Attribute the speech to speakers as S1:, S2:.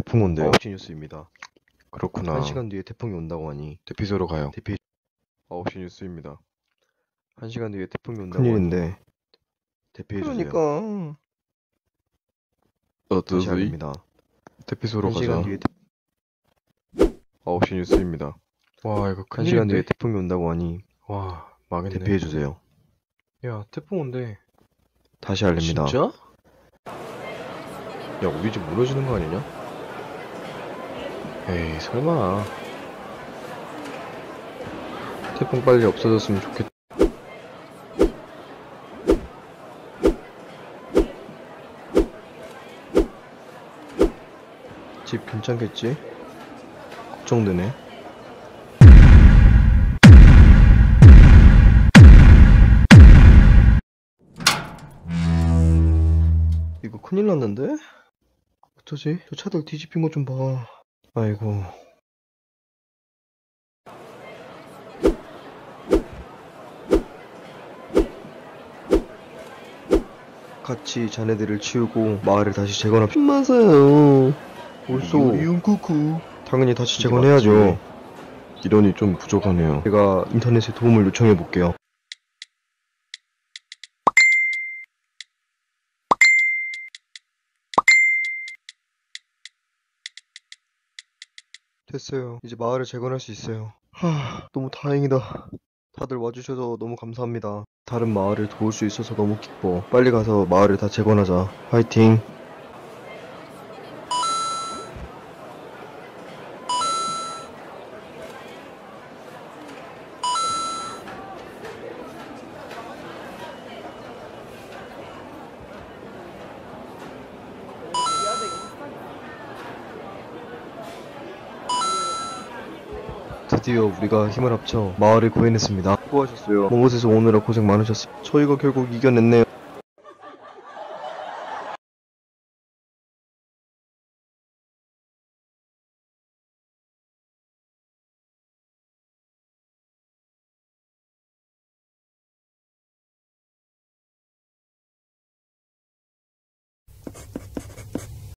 S1: 태풍 온대요. 9시 뉴스입니다. 그렇구나.
S2: 한
S1: 1시간 뒤에 태풍이 온다고 하니 대피소로 가요. 대피 9시 뉴스입니다. 1시간 뒤에 태풍이 온다고 큰일인데 대피해 주세요.
S2: 그러니까
S1: 다시 알립니다. 대피소로
S2: 1시간
S1: 가자.
S2: 뒤에
S1: 9시 뉴스입니다.
S3: 와 이거
S1: 1시간
S3: 큰일인데
S1: 뒤에 태풍이 온다고 하니
S3: 와 망했네
S1: 대피해 주세요.
S3: 야 태풍 온대
S1: 다시 알립니다.
S3: 진짜?
S1: 야, 우리 집 무너지는 거 아니냐? 에이, 설마. 태풍 빨리 없어졌으면 좋겠. 집 괜찮겠지? 걱정되네. 이거 큰일 났는데? 어쩌지? 저 차들 뒤집힌 것좀 봐. 아이고. 같이 자네들을 치우고 마을을 다시 재건합시다. 맞아요. 옳소. 이응쿠쿠. 당연히 다시 재건해야죠. 이론이 좀 부족하네요. 제가 인터넷에 도움을 요청해 볼게요. 됐어요. 이제 마을을 재건할 수 있어요. 하, 너무 다행이다. 다들 와주셔서 너무 감사합니다. 다른 마을을 도울 수 있어서 너무 기뻐. 빨리 가서 마을을 다 재건하자. 화이팅! 드디어 우리가 힘을 합쳐 마을을 구해냈습니다. 수고하셨어요. 먼 곳에서 오느라 고생 많으셨어요. 저희가 결국 이겨냈네요.